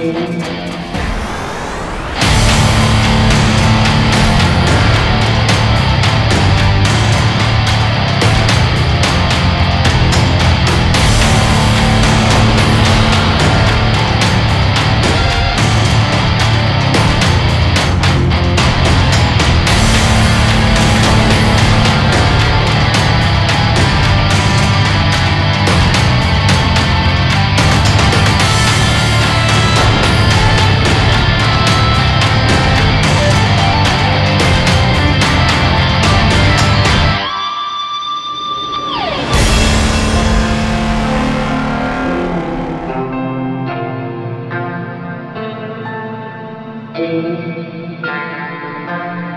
home. Thank you.